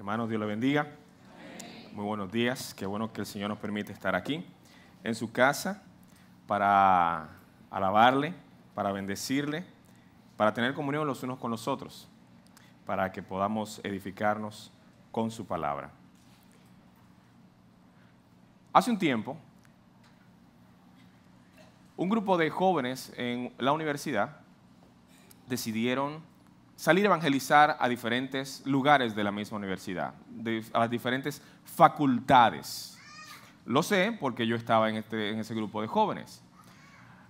Hermanos, Dios le bendiga. Muy buenos días. Qué bueno que el Señor nos permite estar aquí en su casa para alabarle, para bendecirle, para tener comunión los unos con los otros, para que podamos edificarnos con su palabra. Hace un tiempo, un grupo de jóvenes en la universidad decidieron salir a evangelizar a diferentes lugares de la misma universidad, a las diferentes facultades. Lo sé porque yo estaba en, este, en ese grupo de jóvenes.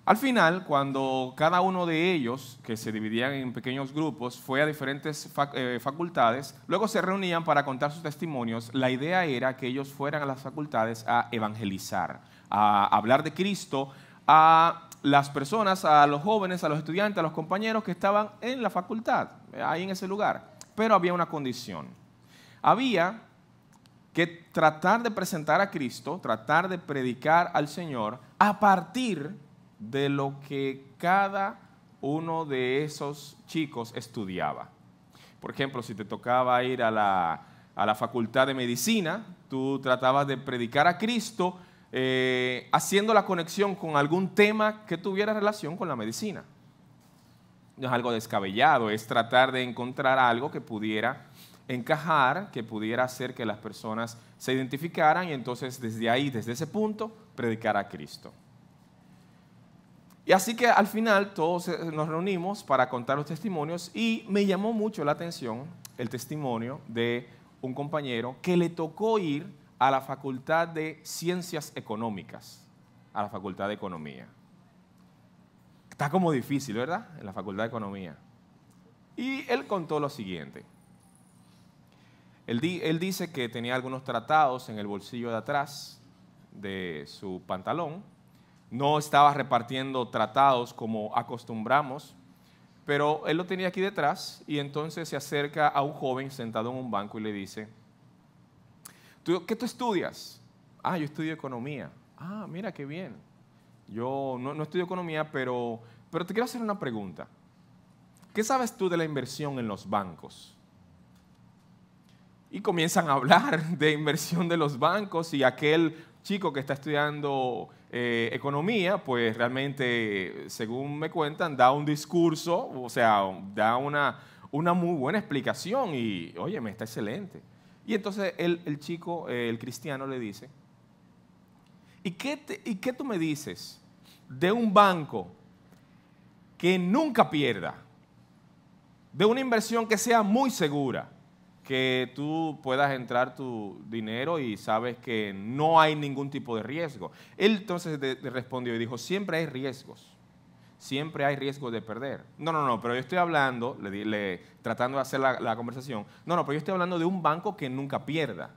Al final, cuando cada uno de ellos, que se dividían en pequeños grupos, fue a diferentes eh, facultades, luego se reunían para contar sus testimonios, la idea era que ellos fueran a las facultades a evangelizar, a hablar de Cristo, a las personas, a los jóvenes, a los estudiantes, a los compañeros que estaban en la facultad, ahí en ese lugar. Pero había una condición. Había que tratar de presentar a Cristo, tratar de predicar al Señor a partir de lo que cada uno de esos chicos estudiaba. Por ejemplo, si te tocaba ir a la, a la facultad de medicina, tú tratabas de predicar a Cristo eh, haciendo la conexión con algún tema que tuviera relación con la medicina. No es algo descabellado, es tratar de encontrar algo que pudiera encajar, que pudiera hacer que las personas se identificaran y entonces desde ahí, desde ese punto, predicar a Cristo. Y así que al final todos nos reunimos para contar los testimonios y me llamó mucho la atención el testimonio de un compañero que le tocó ir a la Facultad de Ciencias Económicas, a la Facultad de Economía. Está como difícil, ¿verdad? En la Facultad de Economía. Y él contó lo siguiente. Él, él, dice que tenía algunos tratados en el bolsillo de atrás de su pantalón. No estaba repartiendo tratados como acostumbramos, pero él lo tenía aquí detrás y entonces se acerca a un joven sentado en un banco y le dice, ¿Qué tú estudias? Ah, yo estudio economía. Ah, mira qué bien. Yo no, estudio economía, pero, pero te quiero hacer una pregunta. ¿Qué sabes tú de la inversión en los bancos? Y comienzan a hablar de inversión de los bancos y aquel chico que está estudiando eh, economía, pues realmente, según me cuentan, da un discurso, o sea, da una, una muy buena explicación y, oye, me está excelente. Y entonces el, chico, eh, el cristiano, le dice, ¿y qué, ¿y qué tú me dices de un banco que nunca pierda? De una inversión que sea muy segura, que tú puedas entrar tu dinero y sabes que no hay ningún tipo de riesgo. Él entonces respondió y dijo, siempre hay riesgos siempre hay riesgo de perder. No, no, no, pero yo estoy hablando, le, tratando de hacer la, conversación, no, no, pero yo estoy hablando de un banco que nunca pierda.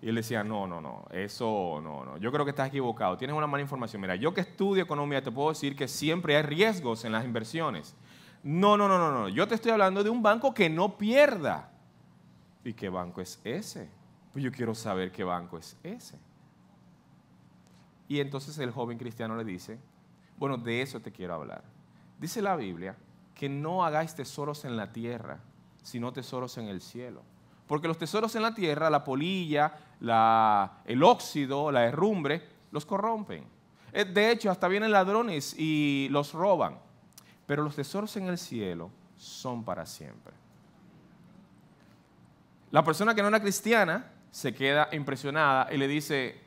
Y él decía, no, no, no, eso no, no, yo creo que estás equivocado, tienes una mala información. Mira, yo que estudio economía te puedo decir que siempre hay riesgos en las inversiones. No, no, no, no, no, yo te estoy hablando de un banco que no pierda. ¿Y qué banco es ese? Pues yo quiero saber qué banco es ese. Y entonces el joven cristiano le dice, bueno, de eso te quiero hablar. Dice la Biblia que no hagáis tesoros en la tierra, sino tesoros en el cielo. Porque los tesoros en la tierra, la polilla, el óxido, la herrumbre, los corrompen. Eh, de hecho, hasta vienen ladrones y los roban. Pero los tesoros en el cielo son para siempre. La persona que no era cristiana se queda impresionada y le dice,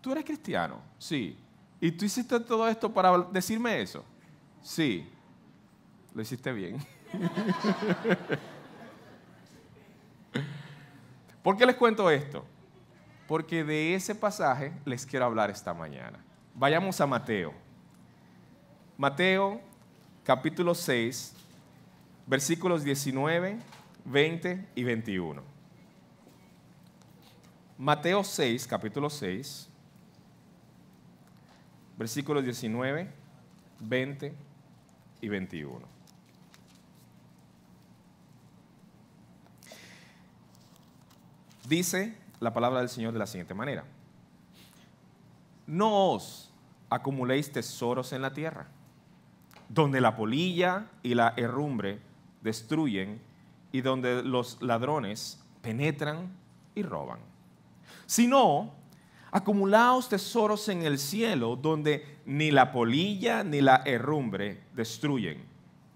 ¿tú eres cristiano? Sí. ¿Y tú hiciste todo esto para decirme eso? Sí, lo hiciste bien. ¿Por qué les cuento esto? Porque de ese pasaje les quiero hablar esta mañana. Vayamos a Mateo. Mateo capítulo 6, versículos 19, 20 y 21. Mateo 6, capítulo 6, versículos 19, 20 y 21. Dice la palabra del Señor de la siguiente manera. No os acumuléis tesoros en la tierra, donde la polilla y la herrumbre destruyen y donde los ladrones penetran y roban. Sino, acumulaos tesoros en el cielo donde ni la polilla ni la herrumbre destruyen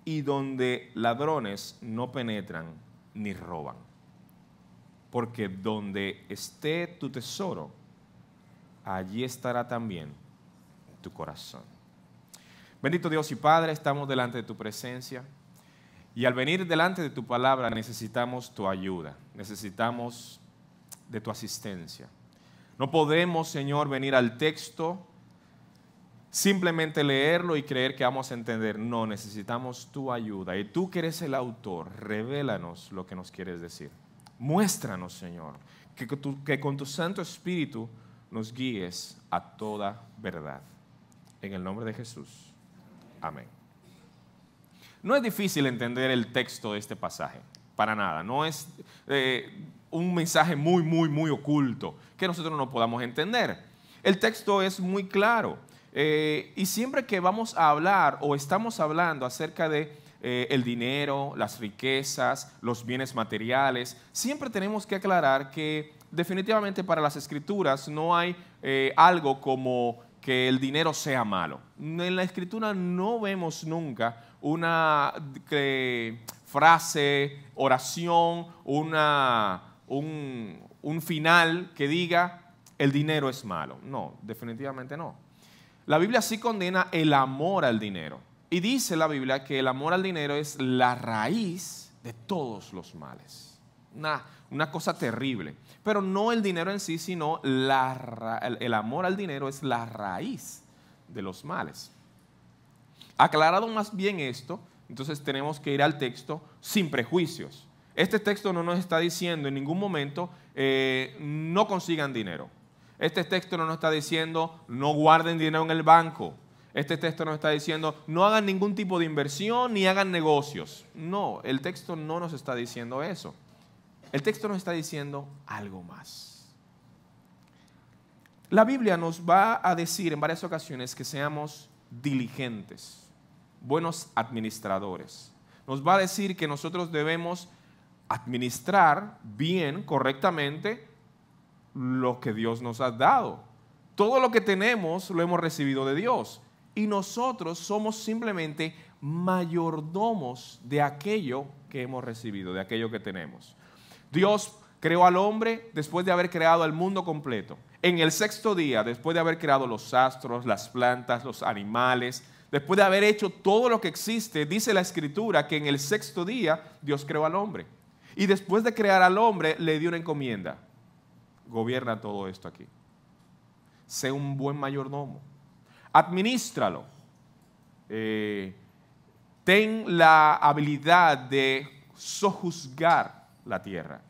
y donde ladrones no penetran ni roban. Porque donde esté tu tesoro, allí estará también tu corazón. Bendito Dios y Padre, estamos delante de tu presencia. Y al venir delante de tu palabra necesitamos tu ayuda, necesitamos de tu asistencia. No podemos, Señor, venir al texto, simplemente leerlo y creer que vamos a entender. No, necesitamos tu ayuda. Y tú que eres el autor, revélanos lo que nos quieres decir. Muéstranos, Señor, que, con tu Santo Espíritu nos guíes a toda verdad. En el nombre de Jesús. Amén. No es difícil entender el texto de este pasaje, para nada. No es eh, un mensaje muy, muy, muy oculto que nosotros no podamos entender. El texto es muy claro. Eh, y siempre que vamos a hablar o estamos hablando acerca de eh, el dinero, las riquezas, los bienes materiales, siempre tenemos que aclarar que definitivamente para las escrituras no hay algo como que el dinero sea malo. En la escritura no vemos nunca una frase, oración, una, un, un final que diga el dinero es malo. No, definitivamente no. La Biblia sí condena el amor al dinero. Y dice la Biblia que el amor al dinero es la raíz de todos los males. Una, una cosa terrible. Pero no el dinero en sí, sino la, el amor al dinero es la raíz de los males. Aclarado más bien esto, entonces tenemos que ir al texto sin prejuicios. Este texto no nos está diciendo en ningún momento eh, no consigan dinero. Este texto no nos está diciendo no guarden dinero en el banco. Este texto nos está diciendo no hagan ningún tipo de inversión ni hagan negocios. No, el texto no nos está diciendo eso. El texto nos está diciendo algo más. La Biblia nos va a decir en varias ocasiones que seamos diligentes buenos administradores. Nos va a decir que nosotros debemos administrar bien, correctamente, lo que Dios nos ha dado. Todo lo que tenemos lo hemos recibido de Dios. Y nosotros somos simplemente mayordomos de aquello que hemos recibido, de aquello que tenemos. Dios creó al hombre después de haber creado el mundo completo. En el sexto día, después de haber creado los astros, las plantas, los animales, Después de haber hecho todo lo que existe, dice la escritura que en el sexto día Dios creó al hombre. Y después de crear al hombre, le dio una encomienda. Gobierna todo esto aquí. Sé un buen mayordomo. Administralo. Eh, ten la habilidad de sojuzgar la tierra.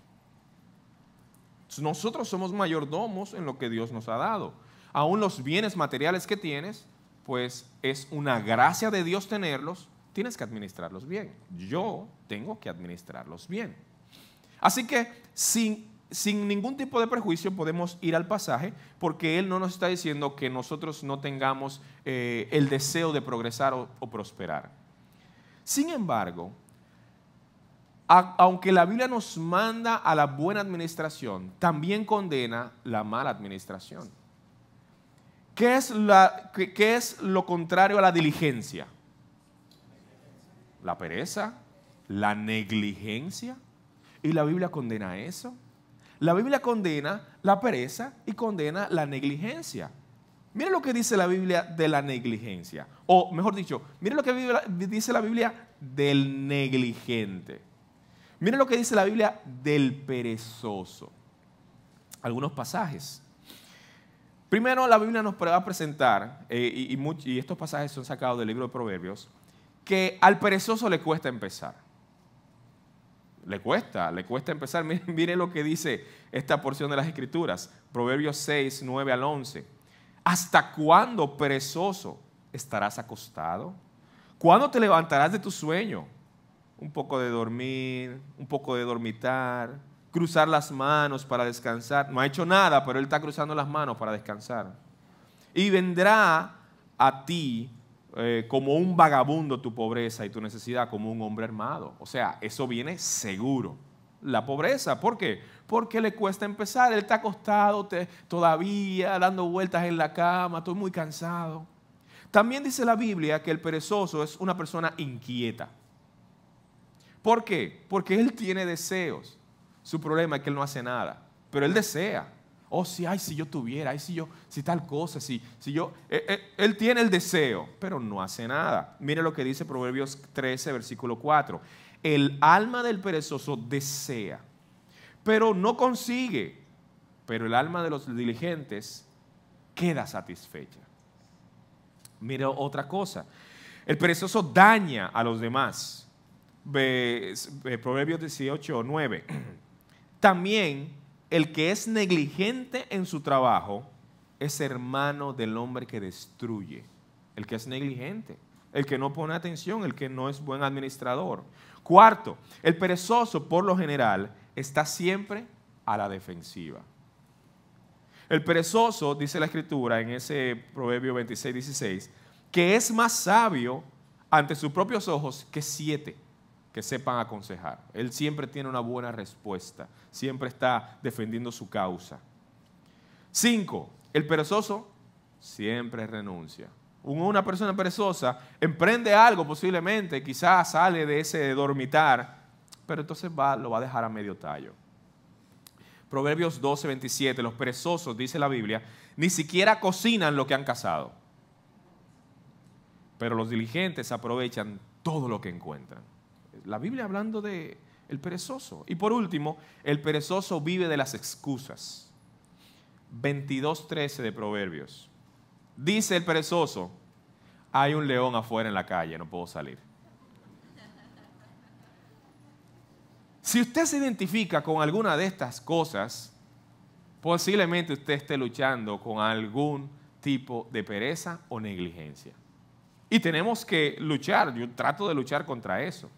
Nosotros somos mayordomos en lo que Dios nos ha dado. Aún los bienes materiales que tienes, pues es una gracia de Dios tenerlos, tienes que administrarlos bien. Yo tengo que administrarlos bien. Así que sin, sin ningún tipo de prejuicio podemos ir al pasaje porque Él no nos está diciendo que nosotros no tengamos eh, el deseo de progresar o, prosperar. Sin embargo, aunque la Biblia nos manda a la buena administración, también condena la mala administración. ¿Qué es, la, qué, es lo contrario a la diligencia? La pereza, la negligencia. ¿Y la Biblia condena eso? La Biblia condena la pereza y condena la negligencia. Mire lo que dice la Biblia de la negligencia. O mejor dicho, mire lo que dice la Biblia del negligente. Mire lo que dice la Biblia del perezoso. Algunos pasajes. Primero, la Biblia nos va a presentar, eh, y, estos pasajes son sacados del libro de Proverbios, que al perezoso le cuesta empezar. Le cuesta, le cuesta empezar. Mire, lo que dice esta porción de las Escrituras, Proverbios 6, 9 al 11. ¿Hasta cuándo, perezoso, estarás acostado? ¿Cuándo te levantarás de tu sueño? Un poco de dormir, un poco de dormitar, cruzar las manos para descansar. No ha hecho nada, pero él está cruzando las manos para descansar. Y vendrá a ti eh, como un vagabundo tu pobreza y tu necesidad, como un hombre armado. O sea, eso viene seguro. la pobreza. ¿Por qué? Porque le cuesta empezar. Él está acostado todavía, dando vueltas en la cama, estoy muy cansado. También dice la Biblia que el perezoso es una persona inquieta. ¿Por qué? Porque él tiene deseos. Su problema es que él no hace nada, pero él desea. Oh, si, ay, si yo tuviera, ay, si yo, si tal cosa, si, si yo. Eh, eh, él tiene el deseo, pero no hace nada. Mire lo que dice Proverbios 13, versículo 4. El alma del perezoso desea, pero no consigue. Pero el alma de los diligentes queda satisfecha. Mire otra cosa. El perezoso daña a los demás. Proverbios 18, 9. También el que es negligente en su trabajo es hermano del hombre que destruye. El que es negligente, el que no pone atención, el que no es buen administrador. Cuarto, el perezoso por lo general está siempre a la defensiva. El perezoso, dice la escritura en ese Proverbio 26, 16, que es más sabio ante sus propios ojos que siete que sepan aconsejar. Él siempre tiene una buena respuesta, siempre está defendiendo su causa. Cinco, el perezoso siempre renuncia. Una persona perezosa emprende algo posiblemente, quizás sale de ese dormitar, pero entonces va, lo va a dejar a medio tallo. Proverbios 12, 27, los perezosos, dice la Biblia, ni siquiera cocinan lo que han cazado, pero los diligentes aprovechan todo lo que encuentran la Biblia hablando de el perezoso. Y por último, el perezoso vive de las excusas. 22.13 de Proverbios. Dice el perezoso, hay un león afuera en la calle, no puedo salir. Si usted se identifica con alguna de estas cosas, posiblemente usted esté luchando con algún tipo de pereza o negligencia. Y tenemos que luchar, yo trato de luchar contra eso.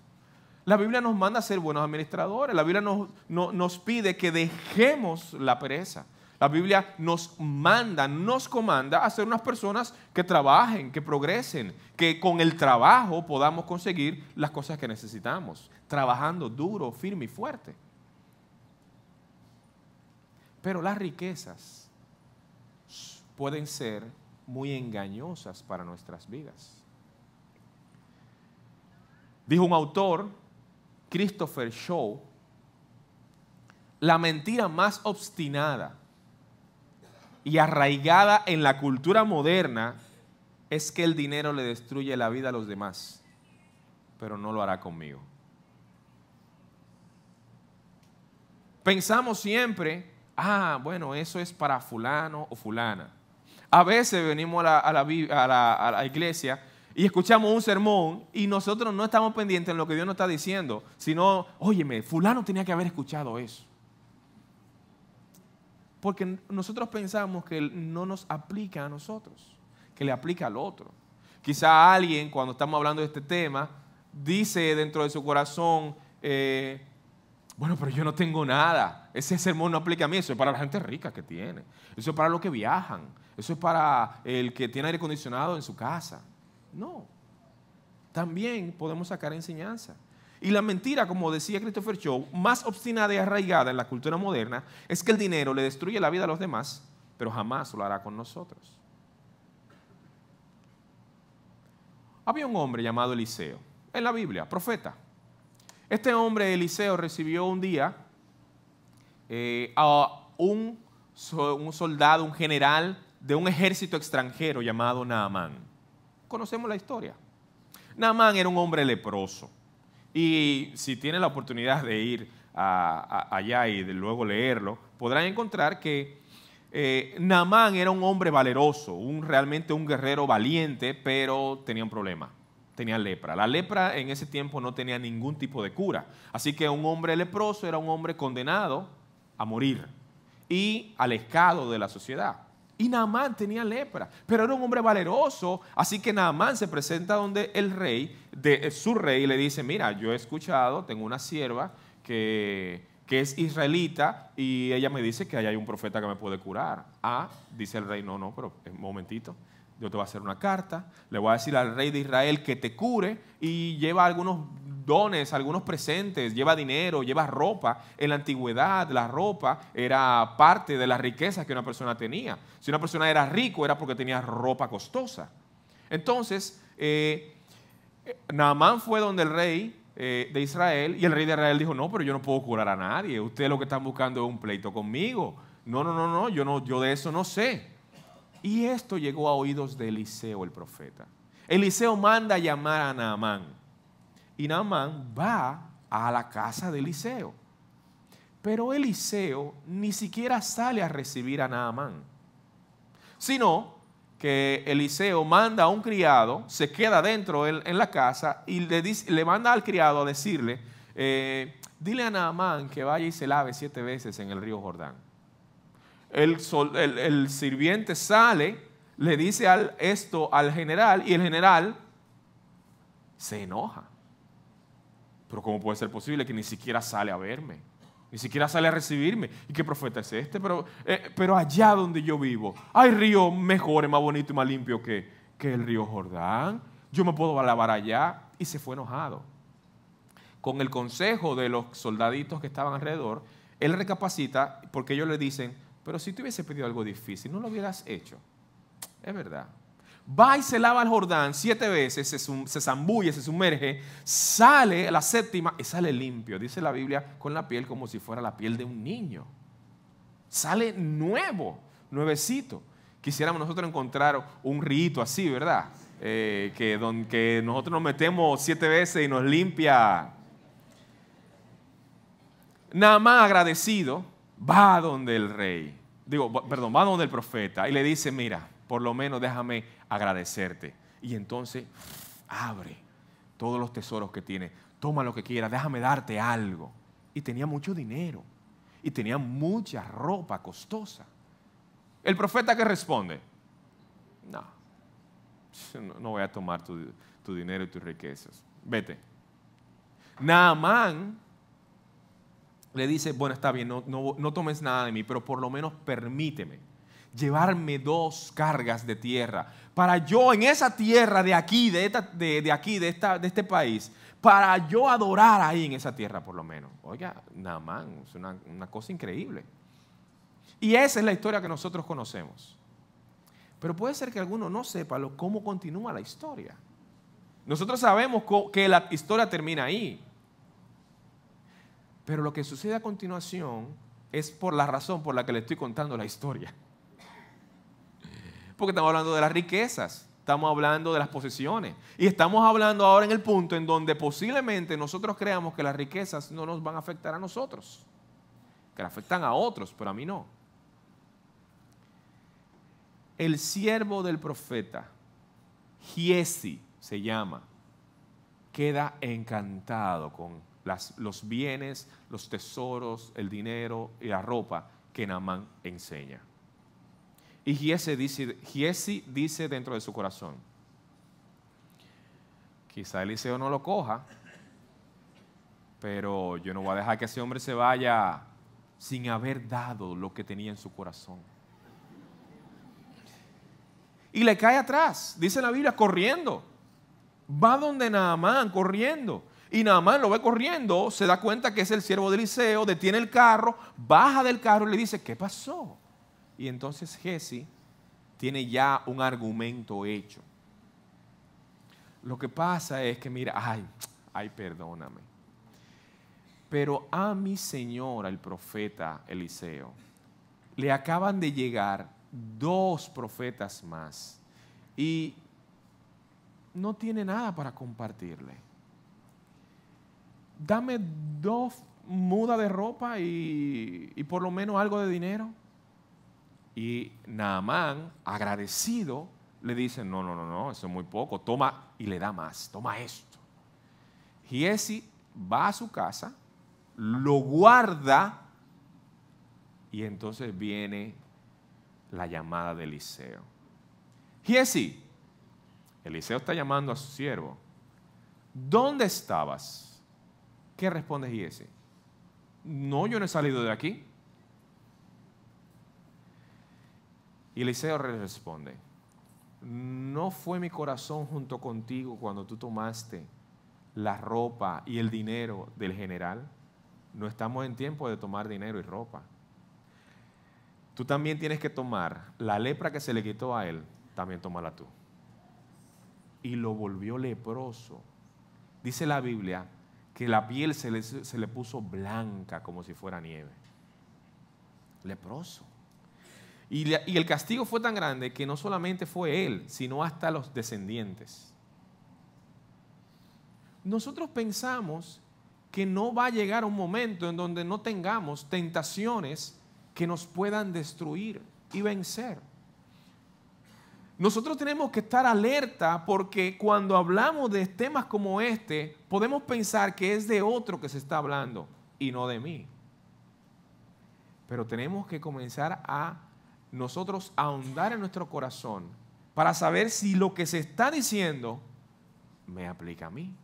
La Biblia nos manda a ser buenos administradores. La Biblia nos, nos pide que dejemos la pereza. La Biblia nos manda, nos comanda a ser unas personas que trabajen, que progresen, que con el trabajo podamos conseguir las cosas que necesitamos, trabajando duro, firme y fuerte. Pero las riquezas pueden ser muy engañosas para nuestras vidas. Dijo un autor Christopher Shaw, la mentira más obstinada y arraigada en la cultura moderna es que el dinero le destruye la vida a los demás, pero no lo hará conmigo. Pensamos siempre, ah, bueno, eso es para fulano o fulana. A veces venimos a la, a la iglesia y escuchamos un sermón y nosotros no estamos pendientes en lo que Dios nos está diciendo, sino, óyeme, fulano tenía que haber escuchado eso. Porque nosotros pensamos que no nos aplica a nosotros, que le aplica al otro. Quizá alguien, cuando estamos hablando de este tema, dice dentro de su corazón, eh, bueno, pero yo no tengo nada. Ese sermón no aplica a mí, eso es para la gente rica que tiene. Eso es para los que viajan. Eso es para el que tiene aire acondicionado en su casa. No. También podemos sacar enseñanza. Y la mentira, como decía Christopher Shaw, más obstinada y arraigada en la cultura moderna es que el dinero le destruye la vida a los demás, pero jamás lo hará con nosotros. Había un hombre llamado Eliseo, en la Biblia, profeta. Este hombre, Eliseo, recibió un día eh, a un, un soldado, un general de un ejército extranjero llamado Naamán conocemos la historia. Naamán era un hombre leproso. Y si tienen la oportunidad de ir allá y de luego leerlo, podrán encontrar que eh, Naamán era un hombre valeroso, un, realmente un guerrero valiente, pero tenía un problema. Tenía lepra. La lepra en ese tiempo no tenía ningún tipo de cura. Así que un hombre leproso era un hombre condenado a morir y alejado de la sociedad. Y Naamán tenía lepra, pero era un hombre valeroso, así que Naamán se presenta donde el rey, de, su rey, le dice, mira, yo he escuchado, tengo una sierva que, que es israelita y ella me dice que hay un profeta que me puede curar. Ah, dice el rey, no, no, pero un momentito, yo te voy a hacer una carta, le voy a decir al rey de Israel que te cure y lleva algunos dones, algunos presentes, lleva dinero, lleva ropa. En la antigüedad la ropa era parte de las riquezas que una persona tenía. Si una persona era rico era porque tenía ropa costosa. Entonces, eh, Naamán fue donde el rey eh, de Israel y el rey de Israel dijo, no, pero yo no puedo curar a nadie. Ustedes lo que están buscando es un pleito conmigo. No, no, no, no, yo, no, yo de eso no sé. Y esto llegó a oídos de Eliseo el profeta. Eliseo manda a llamar a Naamán. Y Naamán va a la casa de Eliseo. Pero Eliseo ni siquiera sale a recibir a Naamán, sino que Eliseo manda a un criado, se queda dentro en, la casa y le, manda al criado a decirle, eh, dile a Naamán que vaya y se lave siete veces en el río Jordán el, sirviente sale, le dice esto al general y el general se enoja. Pero ¿cómo puede ser posible que ni siquiera sale a verme? Ni siquiera sale a recibirme. ¿Y qué profeta es este? Pero, eh, pero allá donde yo vivo, hay río mejor, más bonito y más limpio que, que el río Jordán. Yo me puedo lavar allá. Y se fue enojado. Con el consejo de los soldaditos que estaban alrededor, él recapacita porque ellos le dicen, pero si te hubiese pedido algo difícil, no lo hubieras hecho. Es verdad. Va y se lava el Jordán siete veces, se, zambulle, se sumerge, sale la séptima y sale limpio. Dice la Biblia con la piel como si fuera la piel de un niño. Sale nuevo, nuevecito. Quisiéramos nosotros encontrar un rito así, ¿verdad? Eh, que, que nosotros nos metemos siete veces y nos limpia. Nada más agradecido, va donde el rey, digo, perdón, va donde el profeta y le dice, mira, por lo menos déjame agradecerte. Y entonces abre todos los tesoros que tiene, toma lo que quieras, déjame darte algo. Y tenía mucho dinero y tenía mucha ropa costosa. El profeta que responde, no, no voy a tomar tu, tu dinero y tus riquezas, vete. Naamán le dice, bueno, está bien, no, tomes nada de mí, pero por lo menos permíteme llevarme dos cargas de tierra para yo en esa tierra de aquí, de, de, aquí, de, esta, de este país, para yo adorar ahí en esa tierra por lo menos. Oiga, nada es una, una cosa increíble. Y esa es la historia que nosotros conocemos. Pero puede ser que alguno no sepa cómo continúa la historia. Nosotros sabemos que la historia termina ahí. Pero lo que sucede a continuación es por la razón por la que le estoy contando la historia. Porque estamos hablando de las riquezas, estamos hablando de las posesiones. Y estamos hablando ahora en el punto en donde posiblemente nosotros creamos que las riquezas no nos van a afectar a nosotros, que afectan a otros, pero a mí no. El siervo del profeta, Giesi se llama, queda encantado con los bienes, los tesoros, el dinero y la ropa que Naamán enseña. Y Giesi dice, dice dentro de su corazón, quizá Eliseo no lo coja, pero yo no voy a dejar que ese hombre se vaya sin haber dado lo que tenía en su corazón. Y le cae atrás, dice la Biblia, corriendo. Va donde Naamán, corriendo. Y nada más lo ve corriendo, se da cuenta que es el siervo de Eliseo, detiene el carro, baja del carro y le dice, ¿qué pasó? Y entonces Jesse tiene ya un argumento hecho. Lo que pasa es que, mira, ay, ay, perdóname. Pero a mi señora, el profeta Eliseo, le acaban de llegar dos profetas más y no tiene nada para compartirle dame dos mudas de ropa y, por lo menos algo de dinero. Y Naamán, agradecido, le dice, no, no, no, no, eso es muy poco, toma y le da más, toma esto. Giesi va a su casa, lo guarda y entonces viene la llamada de Eliseo. Giesi, Eliseo está llamando a su siervo, ¿dónde estabas? ¿Qué responde Giese? No, yo no he salido de aquí. Y Eliseo responde, ¿no fue mi corazón junto contigo cuando tú tomaste la ropa y el dinero del general? No estamos en tiempo de tomar dinero y ropa. Tú también tienes que tomar la lepra que se le quitó a él, también tómala tú. Y lo volvió leproso. Dice la Biblia que la piel se le, se le puso blanca como si fuera nieve. Leproso. Y, y el castigo fue tan grande que no solamente fue él, sino hasta los descendientes. Nosotros pensamos que no va a llegar un momento en donde no tengamos tentaciones que nos puedan destruir y vencer. Nosotros tenemos que estar alerta porque cuando hablamos de temas como este, podemos pensar que es de otro que se está hablando y no de mí. Pero tenemos que comenzar a nosotros ahondar en nuestro corazón para saber si lo que se está diciendo me aplica a mí.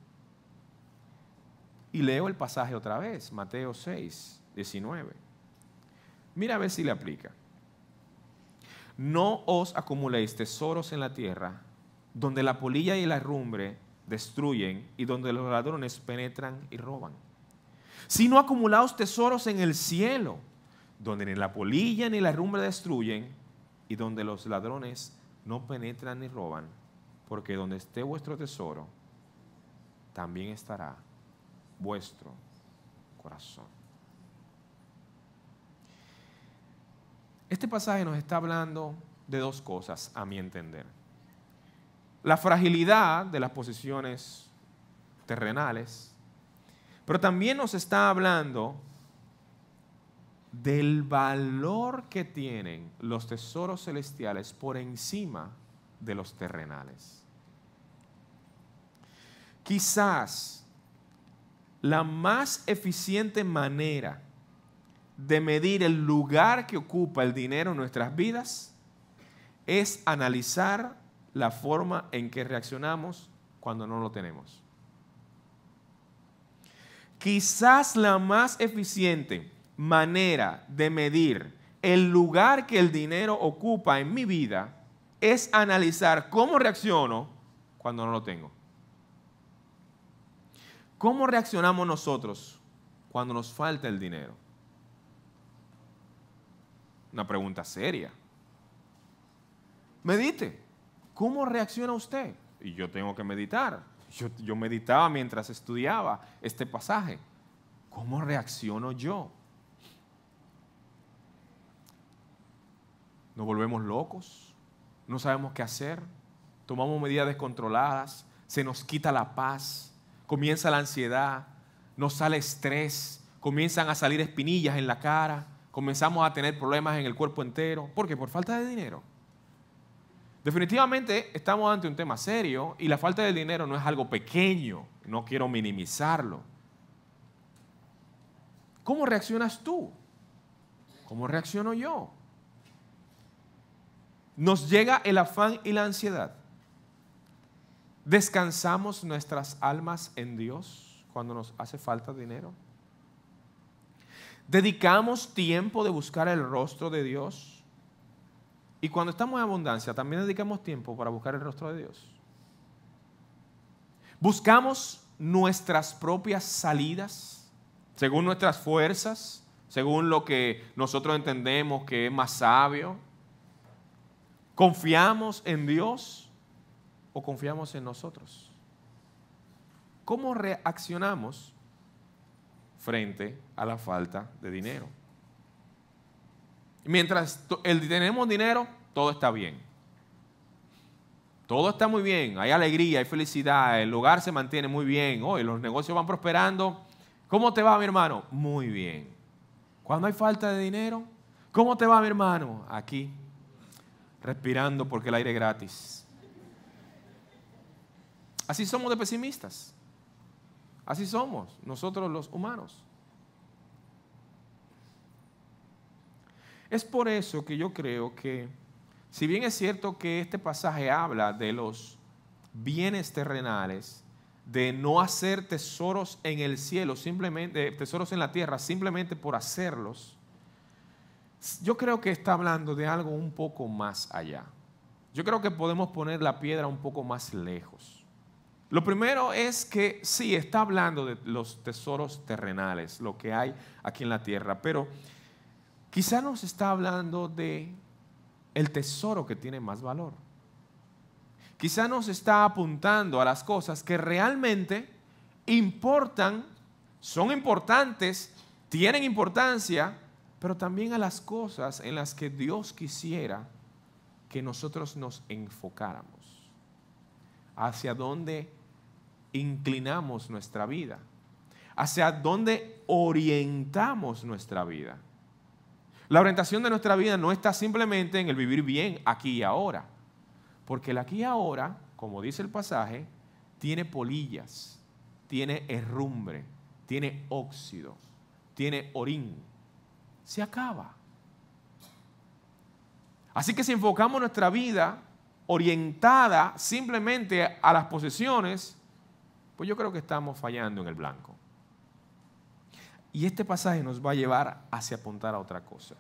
Y leo el pasaje otra vez, Mateo 6, 19. Mira a ver si le aplica. No os acumuléis tesoros en la tierra, donde la polilla y la herrumbre destruyen y donde los ladrones penetran y roban. Sino acumulaos tesoros en el cielo, donde ni la polilla ni la herrumbre destruyen y donde los ladrones no penetran ni roban, porque donde esté vuestro tesoro, también estará vuestro corazón. Este pasaje nos está hablando de dos cosas, a mi entender. La fragilidad de las posiciones terrenales, pero también nos está hablando del valor que tienen los tesoros celestiales por encima de los terrenales. Quizás la más eficiente manera de medir el lugar que ocupa el dinero en nuestras vidas es analizar la forma en que reaccionamos cuando no lo tenemos. Quizás la más eficiente manera de medir el lugar que el dinero ocupa en mi vida es analizar cómo reacciono cuando no lo tengo. ¿Cómo reaccionamos nosotros cuando nos falta el dinero? Una pregunta seria. Medite. ¿Cómo reacciona usted? Y yo tengo que meditar. Yo, yo, meditaba mientras estudiaba este pasaje. ¿Cómo reacciono yo? Nos volvemos locos, no sabemos qué hacer, tomamos medidas descontroladas, se nos quita la paz, comienza la ansiedad, nos sale estrés, comienzan a salir espinillas en la cara, comenzamos a tener problemas en el cuerpo entero. ¿Por qué? Por falta de dinero. Definitivamente estamos ante un tema serio y la falta de dinero no es algo pequeño, no quiero minimizarlo. ¿Cómo reaccionas tú? ¿Cómo reacciono yo? Nos llega el afán y la ansiedad. ¿Descansamos nuestras almas en Dios cuando nos hace falta dinero? ¿Dedicamos tiempo de buscar el rostro de Dios? Y cuando estamos en abundancia, también dedicamos tiempo para buscar el rostro de Dios. Buscamos nuestras propias salidas, según nuestras fuerzas, según lo que nosotros entendemos que es más sabio. Confiamos en Dios o confiamos en nosotros? ¿Cómo reaccionamos frente a la falta de dinero? Mientras tenemos dinero, todo está bien. Todo está muy bien, hay alegría, hay felicidad, el hogar se mantiene muy bien, hoy los negocios van prosperando. ¿Cómo te va, mi hermano? Muy bien. Cuando hay falta de dinero, ¿cómo te va, mi hermano? Aquí, respirando porque el aire es gratis. Así somos de pesimistas. Así somos nosotros los humanos. Es por eso que yo creo que, si bien es cierto que este pasaje habla de los bienes terrenales, de no hacer tesoros en el cielo, simplemente, tesoros en la tierra, simplemente por hacerlos, yo creo que está hablando de algo un poco más allá. yo creo que podemos poner la piedra un poco más lejos. Lo primero es que sí, está hablando de los tesoros terrenales, lo que hay aquí en la tierra, pero quizá nos está hablando de el tesoro que tiene más valor. Quizá nos está apuntando a las cosas que realmente importan, son importantes, tienen importancia, pero también a las cosas en las que Dios quisiera que nosotros nos enfocáramos, hacia dónde inclinamos nuestra vida, hacia dónde orientamos nuestra vida. La orientación de nuestra vida no está simplemente en el vivir bien aquí y ahora, porque el aquí y ahora, como dice el pasaje, tiene polillas, tiene herrumbre, tiene óxido, tiene orín. Se acaba. Así que si enfocamos nuestra vida orientada simplemente a las posesiones, pues yo creo que estamos fallando en el blanco. Y este pasaje nos va a llevar hacia apuntar a otra cosa.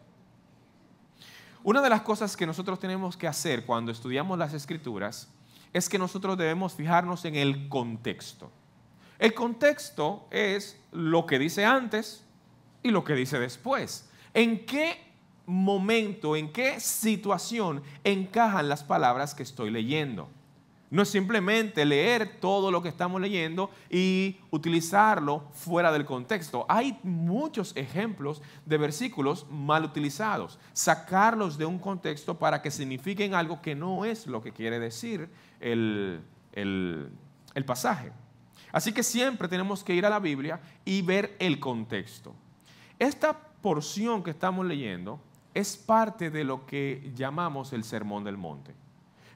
Una de las cosas que nosotros tenemos que hacer cuando estudiamos las escrituras es que nosotros debemos fijarnos en el contexto. El contexto es lo que dice antes y lo que dice después. ¿En qué momento, en qué situación encajan las palabras que estoy leyendo. No es simplemente leer todo lo que estamos leyendo y utilizarlo fuera del contexto. Hay muchos ejemplos de versículos mal utilizados. Sacarlos de un contexto para que signifiquen algo que no es lo que quiere decir el, el pasaje. Así que siempre tenemos que ir a la Biblia y ver el contexto. Esta porción que estamos leyendo es parte de lo que llamamos el Sermón del Monte.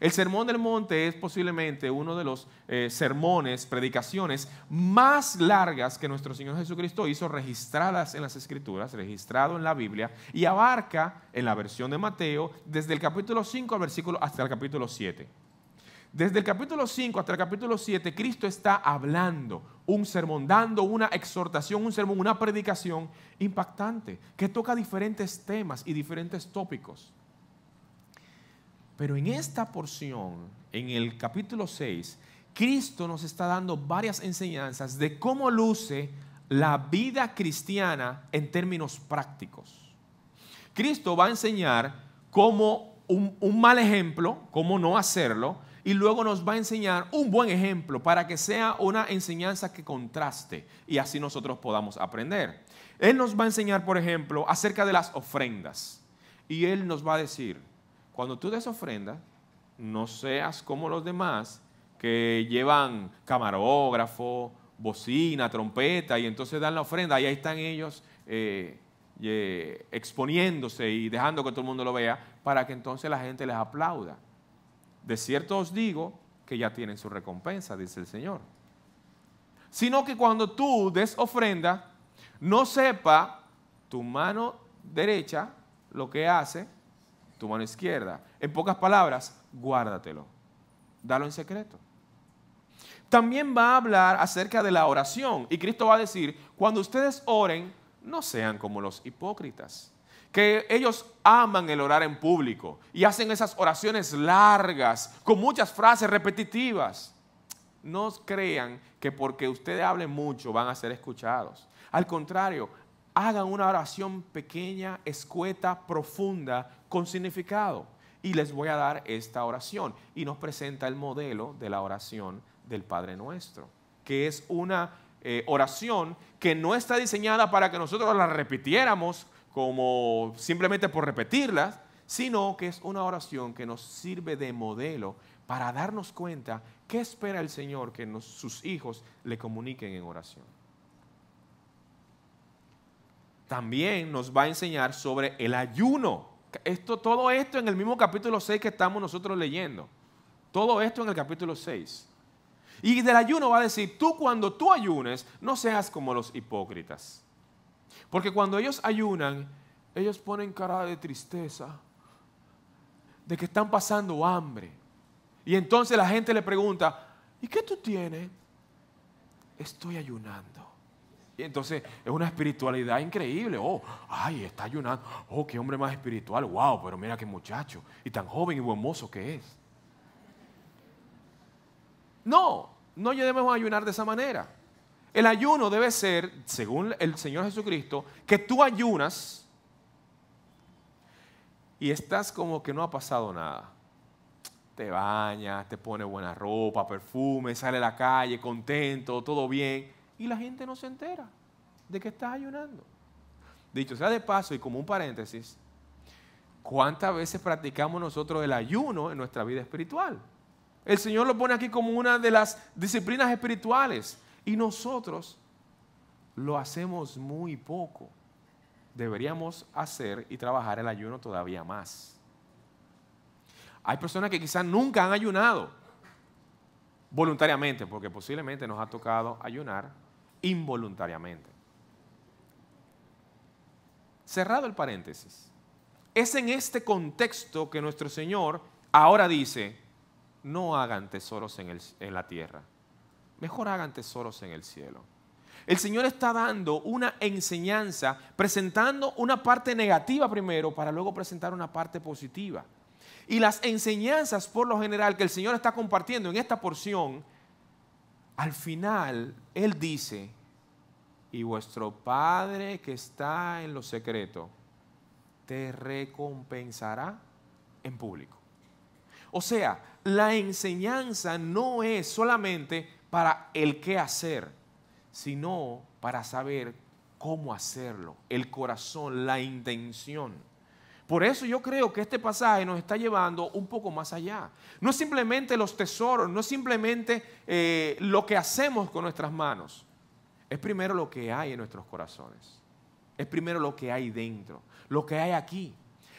El Sermón del Monte es posiblemente uno de los eh, sermones, predicaciones más largas que nuestro Señor Jesucristo hizo registradas en las Escrituras, registrado en la Biblia, y abarca en la versión de Mateo desde el capítulo 5 al versículo hasta el capítulo 7. Desde el capítulo 5 hasta el capítulo 7, Cristo está hablando un sermón, dando una exhortación, un sermón, una predicación impactante, que toca diferentes temas y diferentes tópicos. Pero en esta porción, en el capítulo 6, Cristo nos está dando varias enseñanzas de cómo luce la vida cristiana en términos prácticos. Cristo va a enseñar cómo un, un mal ejemplo, cómo no hacerlo, y luego nos va a enseñar un buen ejemplo para que sea una enseñanza que contraste y así nosotros podamos aprender. Él nos va a enseñar, por ejemplo, acerca de las ofrendas. Y Él nos va a decir, cuando tú des ofrenda, no seas como los demás que llevan camarógrafo, bocina, trompeta y entonces dan la ofrenda y ahí están ellos eh, exponiéndose y dejando que todo el mundo lo vea para que entonces la gente les aplauda. De cierto os digo que ya tienen su recompensa, dice el Señor. Sino que cuando tú des ofrenda, no sepa tu mano derecha lo que hace tu mano izquierda. En pocas palabras, guárdatelo. Dalo en secreto. También va a hablar acerca de la oración. Y Cristo va a decir, cuando ustedes oren, no sean como los hipócritas que ellos aman el orar en público y hacen esas oraciones largas, con muchas frases repetitivas. No crean que porque ustedes hablen mucho van a ser escuchados. Al contrario, hagan una oración pequeña, escueta, profunda, con significado. Y les voy a dar esta oración. Y nos presenta el modelo de la oración del Padre Nuestro, que es una eh, oración que no está diseñada para que nosotros la repitiéramos como simplemente por repetirlas, sino que es una oración que nos sirve de modelo para darnos cuenta qué espera el Señor que sus hijos le comuniquen en oración. También nos va a enseñar sobre el ayuno. Esto, todo esto en el mismo capítulo 6 que estamos nosotros leyendo. Todo esto en el capítulo 6. Y del ayuno va a decir, tú cuando tú ayunes, no seas como los hipócritas porque cuando ellos ayunan, ellos ponen cara de tristeza, de que están pasando hambre. Y entonces la gente le pregunta, ¿y qué tú tienes? Estoy ayunando. Y entonces es una espiritualidad increíble. Oh, ay, está ayunando. Oh, qué hombre más espiritual. Wow, pero mira qué muchacho. Y tan joven y buen mozo que es. No, no debemos ayunar de esa manera. El ayuno debe ser, según el Señor Jesucristo, que tú ayunas y estás como que no ha pasado nada. Te bañas, te pones buena ropa, perfume, sale a la calle contento, todo bien. Y la gente no se entera de que estás ayunando. Dicho sea de paso y como un paréntesis, ¿cuántas veces practicamos nosotros el ayuno en nuestra vida espiritual? El Señor lo pone aquí como una de las disciplinas espirituales y nosotros lo hacemos muy poco. Deberíamos hacer y trabajar el ayuno todavía más. Hay personas que quizás nunca han ayunado voluntariamente, porque posiblemente nos ha tocado ayunar involuntariamente. Cerrado el paréntesis. Es en este contexto que nuestro Señor ahora dice, no hagan tesoros en, en la tierra, mejor hagan tesoros en el cielo. El Señor está dando una enseñanza, presentando una parte negativa primero para luego presentar una parte positiva. Y las enseñanzas por lo general que el Señor está compartiendo en esta porción, al final Él dice, y vuestro Padre que está en lo secreto, te recompensará en público. O sea, la enseñanza no es solamente para el qué hacer, sino para saber cómo hacerlo, el corazón, la intención. Por eso yo creo que este pasaje nos está llevando un poco más allá. No es simplemente los tesoros, no es simplemente eh, lo que hacemos con nuestras manos. Es primero lo que hay en nuestros corazones. Es primero lo que hay dentro, lo que hay aquí.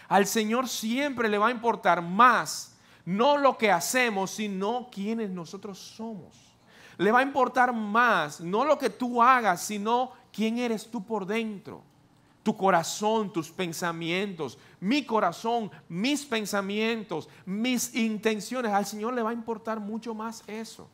Al Señor siempre le va a importar más, no lo que hacemos, sino quienes nosotros somos. Le va a importar más, no lo que tú hagas, sino quién eres tú por dentro tu corazón, tus pensamientos, mi corazón, mis pensamientos, mis intenciones. Al Señor le va a importar mucho más eso.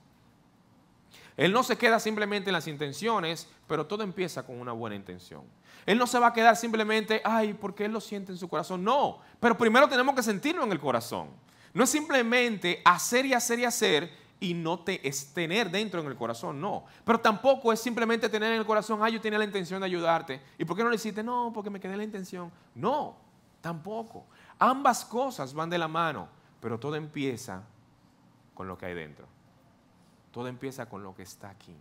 Él no se queda simplemente en las intenciones, pero todo empieza con una buena intención. Él no se va a quedar simplemente, ay, porque Él lo siente en su corazón. No, pero primero tenemos que sentirlo en el corazón. No es simplemente hacer y hacer y hacer y no te, es tener dentro en el corazón, no. Pero tampoco es simplemente tener en el corazón, ah, yo tenía la intención de ayudarte. ¿Y por qué no le hiciste? No, porque me quedé en la intención. No, tampoco. Ambas cosas van de la mano, pero todo empieza con lo que hay dentro. Todo empieza con lo que está aquí.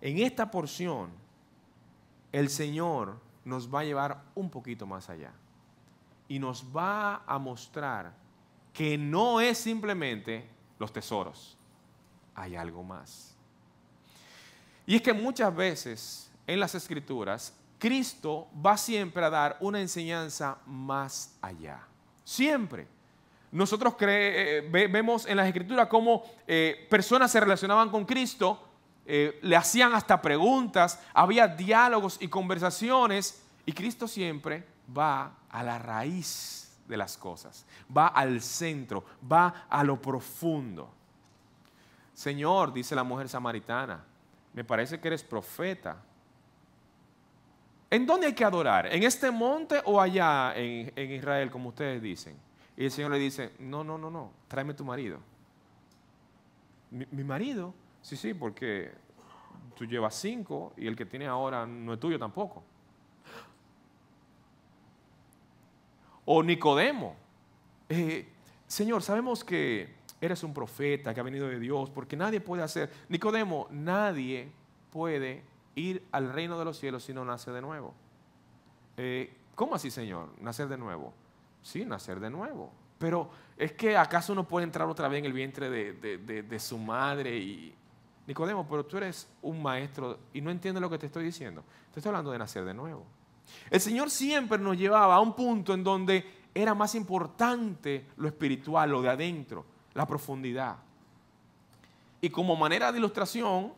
En esta porción, el Señor nos va a llevar un poquito más allá y nos va a mostrar que no es simplemente los tesoros. Hay algo más. Y es que muchas veces en las escrituras, Cristo va siempre a dar una enseñanza más allá. Siempre. Nosotros eh, vemos en las escrituras cómo eh, personas se relacionaban con Cristo, eh, le hacían hasta preguntas, había diálogos y conversaciones, y Cristo siempre va a la raíz de las cosas, va al centro, va a lo profundo. Señor, dice la mujer samaritana, me parece que eres profeta. ¿En dónde hay que adorar? ¿En este monte o allá en, Israel, como ustedes dicen? Y el Señor le dice, no, no, no, no, tráeme tu marido. ¿Mi, marido? Sí, sí, porque tú llevas cinco y el que tiene ahora no es tuyo tampoco. O Nicodemo. Eh, Señor, sabemos que eres un profeta que ha venido de Dios, porque nadie puede hacer, Nicodemo, nadie puede ir al reino de los cielos si no nace de nuevo. Eh, ¿Cómo así, Señor? ¿Nacer de nuevo? Sí, nacer de nuevo. Pero es que acaso uno puede entrar otra vez en el vientre de, su madre y... Nicodemo, pero tú eres un maestro y no entiendes lo que te estoy diciendo. Te estoy hablando de nacer de nuevo. El Señor siempre nos llevaba a un punto en donde era más importante lo espiritual, lo de adentro, la profundidad. Y como manera de ilustración,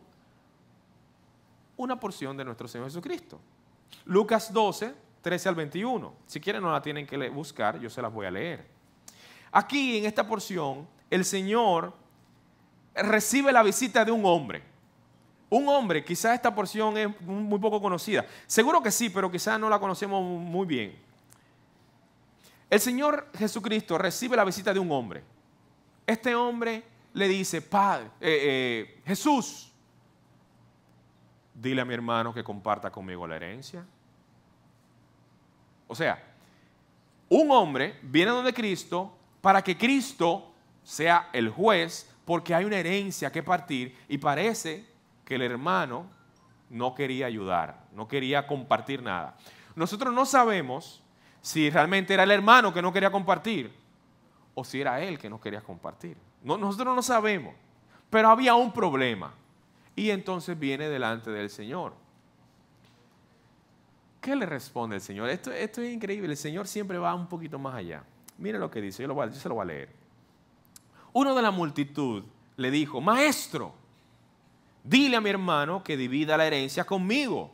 una porción de nuestro Señor Jesucristo. Lucas 12, 13 al 21. Si quieren no la tienen que buscar, yo se las voy a leer. Aquí en esta porción, el Señor recibe la visita de un hombre. Un hombre, quizás esta porción es muy poco conocida. Seguro que sí, pero quizás no la conocemos muy bien. El Señor Jesucristo recibe la visita de un hombre. Este hombre le dice, Padre, eh, eh, Jesús, dile a mi hermano que comparta conmigo la herencia. O sea, un hombre viene donde Cristo para que Cristo sea el juez porque hay una herencia que partir y parece que el hermano no quería ayudar, no quería compartir nada. Nosotros no sabemos si realmente era el hermano que no quería compartir o si era él que no quería compartir. nosotros no sabemos, pero había un problema. Y entonces viene delante del Señor. ¿Qué le responde el Señor? Esto, es increíble. El Señor siempre va un poquito más allá. Mire lo que dice, yo, lo yo se lo voy a leer. Uno de la multitud le dijo, maestro, dile a mi hermano que divida la herencia conmigo.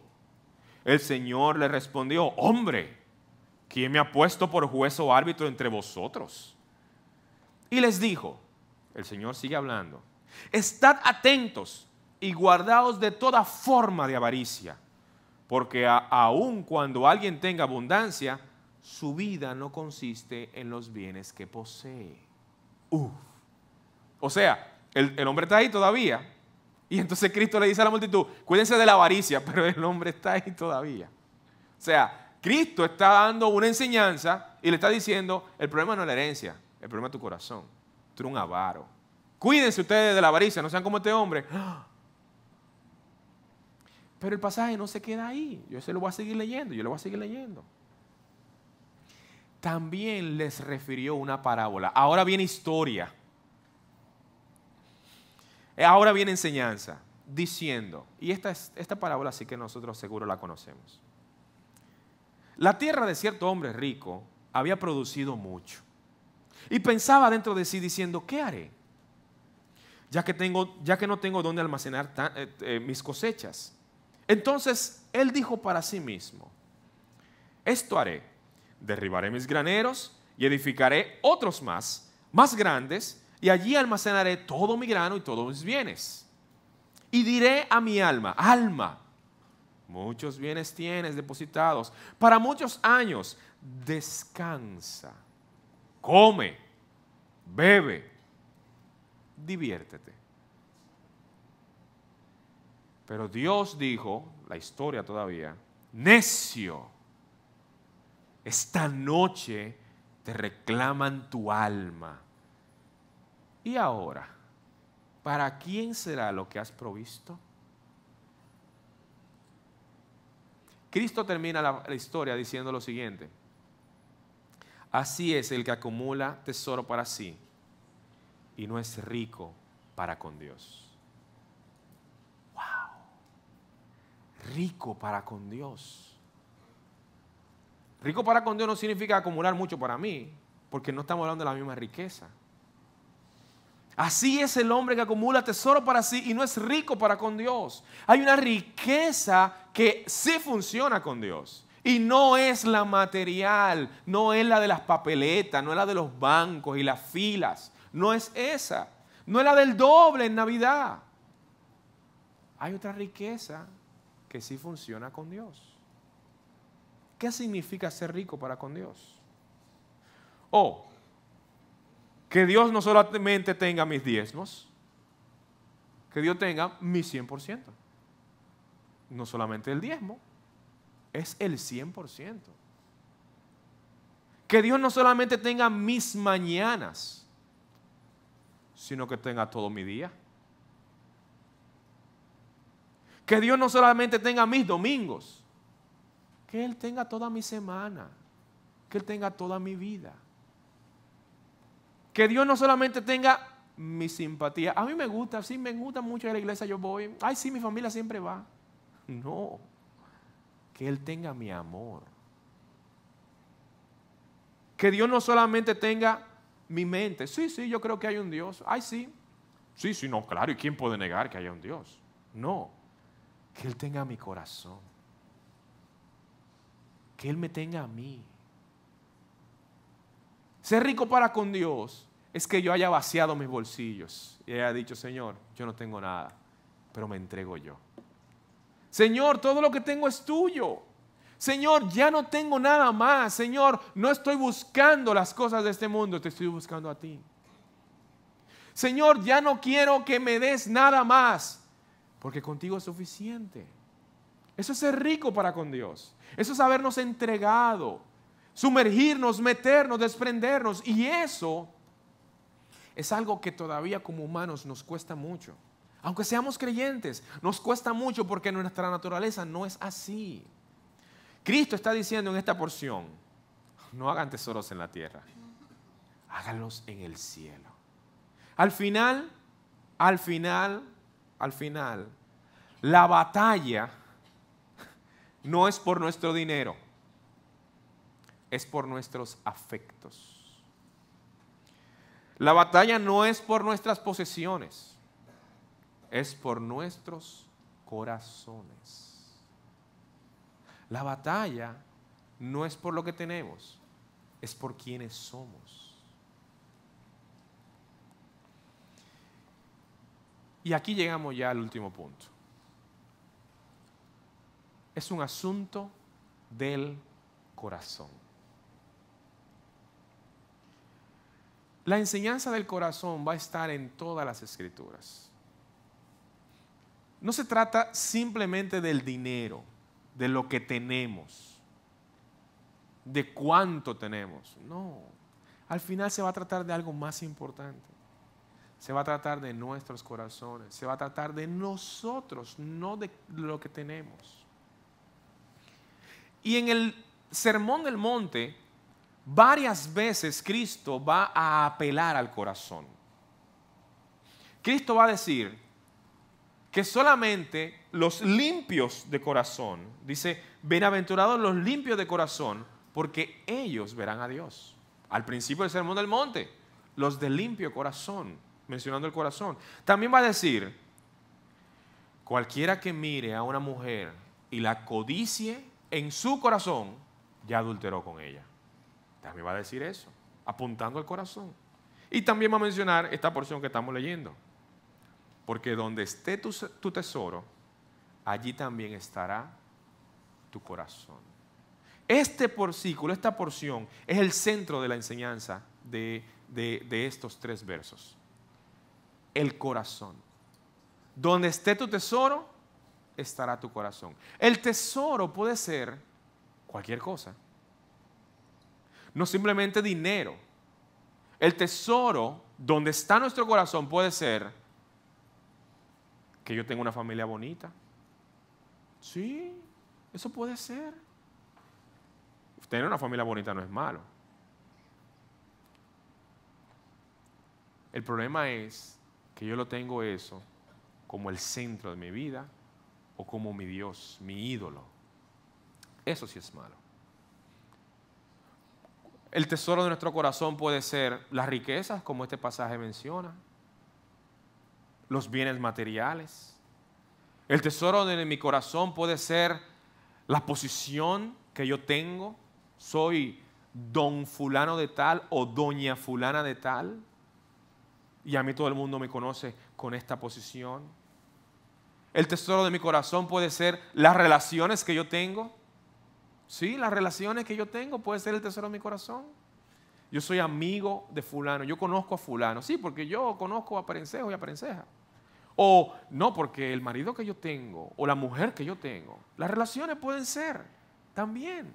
El Señor le respondió, hombre, ¿quién me ha puesto por juez o árbitro entre vosotros? Y les dijo, el Señor sigue hablando, estad atentos y guardaos de toda forma de avaricia, porque aun cuando alguien tenga abundancia, su vida no consiste en los bienes que posee. O sea, el, el hombre está ahí todavía, y entonces Cristo le dice a la multitud, cuídense de la avaricia, pero el hombre está ahí todavía. O sea, Cristo está dando una enseñanza y le está diciendo, el problema no es la herencia, el problema es tu corazón. Tú eres un avaro. Cuídense ustedes de la avaricia, no sean como este hombre. Pero el pasaje no se queda ahí. Yo se lo voy a seguir leyendo, yo lo voy a seguir leyendo. También les refirió una parábola. Ahora viene historia. Ahora viene enseñanza, diciendo, y esta, esta parábola sí que nosotros seguro la conocemos. La tierra de cierto hombre rico había producido mucho. Y pensaba dentro de sí diciendo, ¿qué haré? Ya que, tengo, ya que no tengo dónde almacenar eh, eh, mis cosechas. Entonces él dijo para sí mismo, esto haré, derribaré mis graneros y edificaré otros más, más grandes, y allí almacenaré todo mi grano y todos mis bienes. Y diré a mi alma, alma, muchos bienes tienes depositados para muchos años, descansa, come, bebe, diviértete. Pero Dios dijo, la historia todavía, necio, esta noche te reclaman tu alma ¿Y ahora? ¿Para quién será lo que has provisto? Cristo termina la, historia diciendo lo siguiente. Así es el que acumula tesoro para sí y no es rico para con Dios. Rico para con Dios. Rico para con Dios no significa acumular mucho para mí, porque no estamos hablando de la misma riqueza. Así es el hombre que acumula tesoro para sí y no es rico para con Dios. Hay una riqueza que sí funciona con Dios. Y no es la material, no es la de las papeletas, no es la de los bancos y las filas. No es esa. No es la del doble en Navidad. Hay otra riqueza que sí funciona con Dios. ¿Qué significa ser rico para con Dios? O que Dios no solamente tenga mis diezmos, que Dios tenga mi 100%. No solamente el diezmo, es el 100%. Que Dios no solamente tenga mis mañanas, sino que tenga todo mi día. Que Dios no solamente tenga mis domingos, que Él tenga toda mi semana, que Él tenga toda mi vida. Que Dios no solamente tenga mi simpatía. A mí me gusta, sí, me gusta mucho de la iglesia, yo voy. Ay, sí, mi familia siempre va. No. Que Él tenga mi amor. Que Dios no solamente tenga mi mente. Sí, sí, yo creo que hay un Dios. Ay, sí. Sí, sí, no, claro. ¿Y quién puede negar que haya un Dios? No. Que Él tenga mi corazón. Que Él me tenga a mí. Ser rico para con Dios es que yo haya vaciado mis bolsillos y haya dicho, Señor, yo no tengo nada, pero me entrego yo. Señor, todo lo que tengo es tuyo. Señor, ya no tengo nada más. Señor, no estoy buscando las cosas de este mundo, te estoy buscando a ti. Señor, ya no quiero que me des nada más, porque contigo es suficiente. Eso es ser rico para con Dios. Eso es habernos entregado, sumergirnos, meternos, desprendernos. Y eso es algo que todavía como humanos nos cuesta mucho. Aunque seamos creyentes, nos cuesta mucho porque nuestra naturaleza no es así. Cristo está diciendo en esta porción, no hagan tesoros en la tierra, háganlos en el cielo. Al final, al final, al final, la batalla no es por nuestro dinero, es por nuestros afectos. La batalla no es por nuestras posesiones, es por nuestros corazones. La batalla no es por lo que tenemos, es por quienes somos. Y aquí llegamos ya al último punto. Es un asunto del corazón. La enseñanza del corazón va a estar en todas las escrituras. No se trata simplemente del dinero, de lo que tenemos, de cuánto tenemos. No, al final se va a tratar de algo más importante. Se va a tratar de nuestros corazones, se va a tratar de nosotros, no de lo que tenemos. Y en el Sermón del Monte, varias veces Cristo va a apelar al corazón. Cristo va a decir que solamente los limpios de corazón, dice, bienaventurados los limpios de corazón, porque ellos verán a Dios. Al principio del Sermón del Monte, los de limpio corazón, mencionando el corazón. También va a decir, cualquiera que mire a una mujer y la codicie en su corazón, ya adulteró con ella. También va a decir eso, apuntando al corazón. Y también va a mencionar esta porción que estamos leyendo. Porque donde esté tu, tesoro, allí también estará tu corazón. Este porcículo, esta porción, es el centro de la enseñanza de, de estos tres versos. El corazón. Donde esté tu tesoro, estará tu corazón. El tesoro puede ser cualquier cosa no simplemente dinero. El tesoro donde está nuestro corazón puede ser que yo tenga una familia bonita. Sí, eso puede ser. Tener una familia bonita no es malo. El problema es que yo lo tengo eso como el centro de mi vida o como mi Dios, mi ídolo. Eso sí es malo. El tesoro de nuestro corazón puede ser las riquezas, como este pasaje menciona, los bienes materiales. El tesoro de mi corazón puede ser la posición que yo tengo. Soy don fulano de tal o doña fulana de tal. Y a mí todo el mundo me conoce con esta posición. El tesoro de mi corazón puede ser las relaciones que yo tengo. Sí, las relaciones que yo tengo puede ser el tesoro de mi corazón. Yo soy amigo de fulano, yo conozco a fulano. Sí, porque yo conozco a Parencejo y a Parenceja. O no, porque el marido que yo tengo o la mujer que yo tengo. Las relaciones pueden ser también.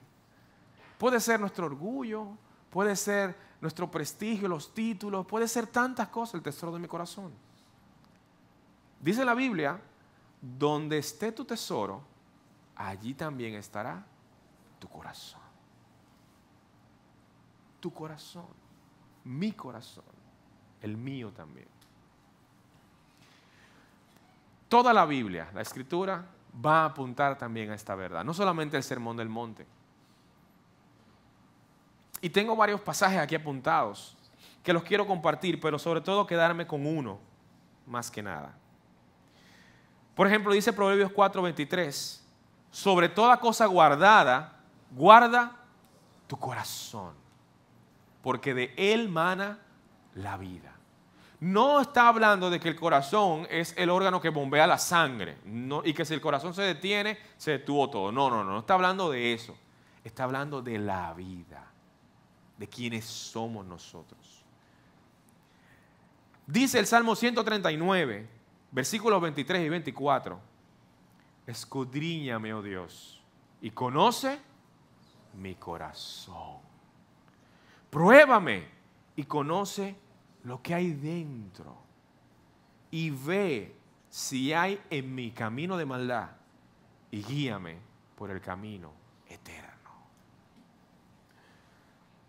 Puede ser nuestro orgullo, puede ser nuestro prestigio, los títulos, puede ser tantas cosas el tesoro de mi corazón. Dice la Biblia, donde esté tu tesoro, allí también estará tu corazón. Tu corazón. Mi corazón. El mío también. Toda la Biblia, la escritura, va a apuntar también a esta verdad. No solamente el sermón del monte. Y tengo varios pasajes aquí apuntados que los quiero compartir, pero sobre todo quedarme con uno, más que nada. Por ejemplo, dice Proverbios 4:23, sobre toda cosa guardada, guarda tu corazón, porque de él mana la vida. No está hablando de que el corazón es el órgano que bombea la sangre y que si el corazón se detiene, se detuvo todo. No, no, no, no está hablando de eso. Está hablando de la vida, de quienes somos nosotros. Dice el Salmo 139, versículos 23 y 24, escudriñame, oh Dios, y conoce mi corazón. Pruébame y conoce lo que hay dentro. Y ve si hay en mi camino de maldad y guíame por el camino eterno.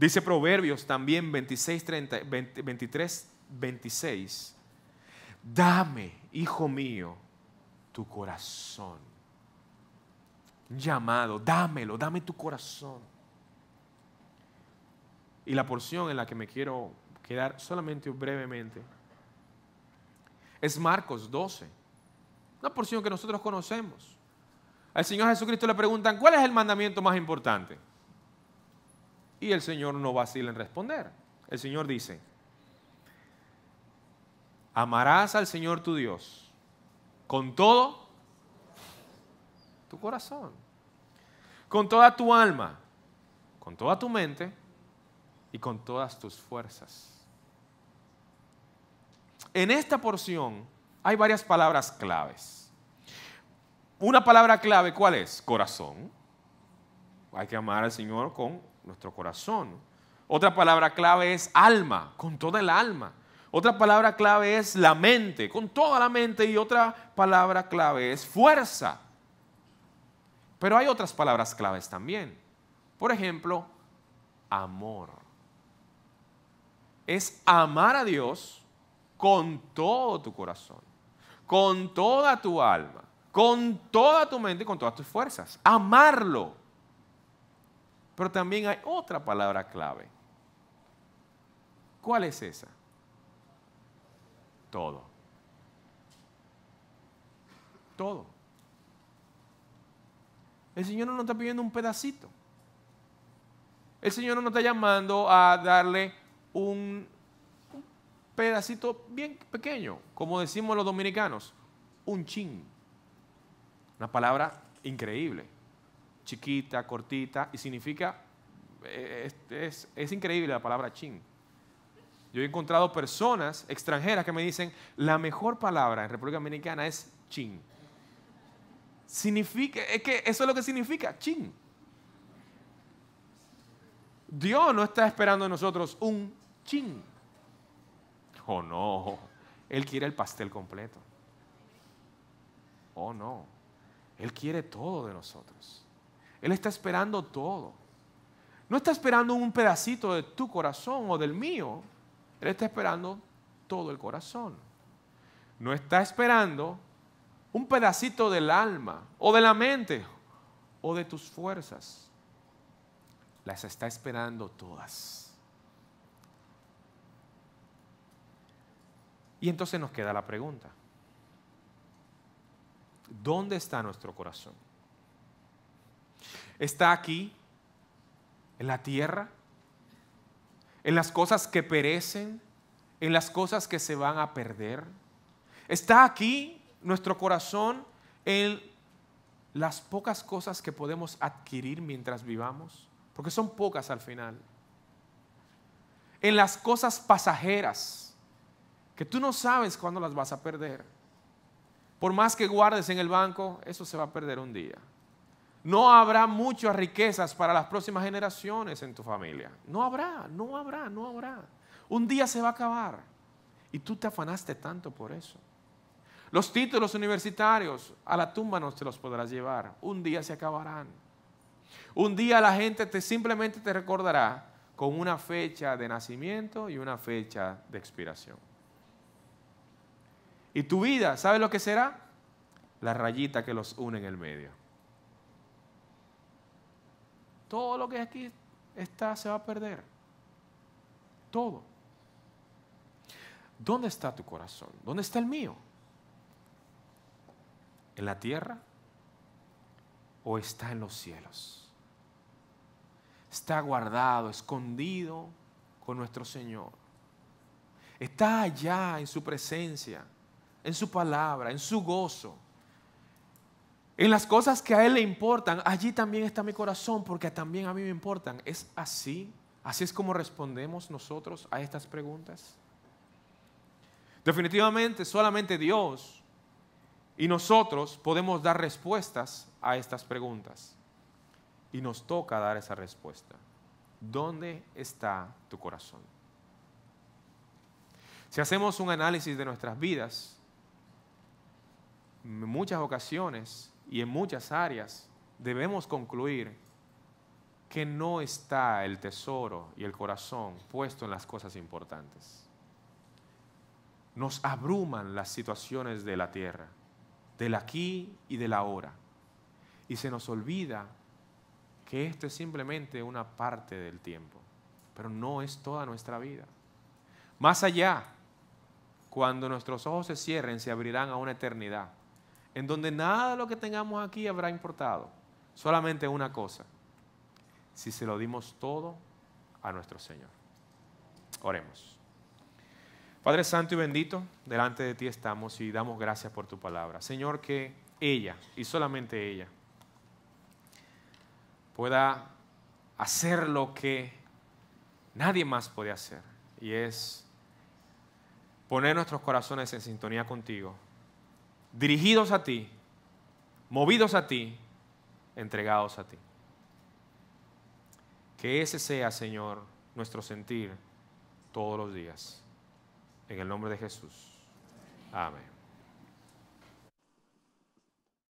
Dice Proverbios también 26, 30, 23, 26. Dame, hijo mío, tu corazón. Llamado, dámelo, dame tu corazón. Y la porción en la que me quiero quedar solamente brevemente es Marcos 12. Una porción que nosotros conocemos. Al Señor Jesucristo le preguntan, ¿cuál es el mandamiento más importante? Y el Señor no vacila en responder. El Señor dice, amarás al Señor tu Dios con todo tu corazón, con toda tu alma, con toda tu mente y con todas tus fuerzas. En esta porción hay varias palabras claves. Una palabra clave, ¿cuál es? Corazón. Hay que amar al Señor con nuestro corazón. Otra palabra clave es alma, con toda el alma. Otra palabra clave es la mente, con toda la mente. Y otra palabra clave es fuerza. Pero hay otras palabras claves también. Por ejemplo, amor. Es amar a Dios con todo tu corazón, con toda tu alma, con toda tu mente y con todas tus fuerzas. Amarlo. Pero también hay otra palabra clave. ¿Cuál es esa? Todo. Todo. El Señor no nos está pidiendo un pedacito. El Señor no nos está llamando a darle un, pedacito bien pequeño, como decimos los dominicanos, un chin. Una palabra increíble, chiquita, cortita, y significa, eh, es, increíble la palabra chin. Yo he encontrado personas extranjeras que me dicen, la mejor palabra en República Dominicana es chin. Significa, es que eso es lo que significa, chin. Dios no está esperando de nosotros un chin. Oh no, Él quiere el pastel completo. Oh no, Él quiere todo de nosotros. Él está esperando todo. No está esperando un pedacito de tu corazón o del mío. Él está esperando todo el corazón. No está esperando un pedacito del alma o de la mente o de tus fuerzas. Las está esperando todas. Y entonces nos queda la pregunta. ¿Dónde está nuestro corazón? ¿Está aquí, en la tierra? en las cosas que perecen, en las cosas que se van a perder. Está aquí nuestro corazón en las pocas cosas que podemos adquirir mientras vivamos, porque son pocas al final. En las cosas pasajeras, que tú no sabes cuándo las vas a perder. Por más que guardes en el banco, eso se va a perder un día. No habrá muchas riquezas para las próximas generaciones en tu familia. No habrá, no habrá, no habrá. Un día se va a acabar. Y tú te afanaste tanto por eso. Los títulos universitarios a la tumba no te los podrás llevar. Un día se acabarán. Un día la gente te, simplemente te recordará con una fecha de nacimiento y una fecha de expiración. Y tu vida, ¿sabes lo que será? La rayita que los une en el medio. Todo lo que aquí está se va a perder. Todo. ¿Dónde está tu corazón? ¿Dónde está el mío? ¿En la tierra o está en los cielos? Está guardado, escondido con nuestro Señor. Está allá en su presencia, en su palabra, en su gozo. En las cosas que a Él le importan, allí también está mi corazón, porque también a mí me importan. ¿Es así? ¿Así es como respondemos nosotros a estas preguntas? Definitivamente solamente Dios y nosotros podemos dar respuestas a estas preguntas. Y nos toca dar esa respuesta. ¿Dónde está tu corazón? Si hacemos un análisis de nuestras vidas, en muchas ocasiones y en muchas áreas debemos concluir que no está el tesoro y el corazón puesto en las cosas importantes. Nos abruman las situaciones de la tierra, del aquí y del ahora. Y se nos olvida que esto es simplemente una parte del tiempo, pero no es toda nuestra vida. Más allá, cuando nuestros ojos se cierren, se abrirán a una eternidad, en donde nada de lo que tengamos aquí habrá importado, solamente una cosa, si se lo dimos todo a nuestro Señor. Oremos. Padre Santo y bendito, delante de ti estamos y damos gracias por tu palabra. Señor, que ella, y solamente ella, pueda hacer lo que nadie más puede hacer, y es poner nuestros corazones en sintonía contigo, dirigidos a ti, movidos a ti, entregados a ti. Que ese sea, Señor, nuestro sentir todos los días. En el nombre de Jesús. Amén.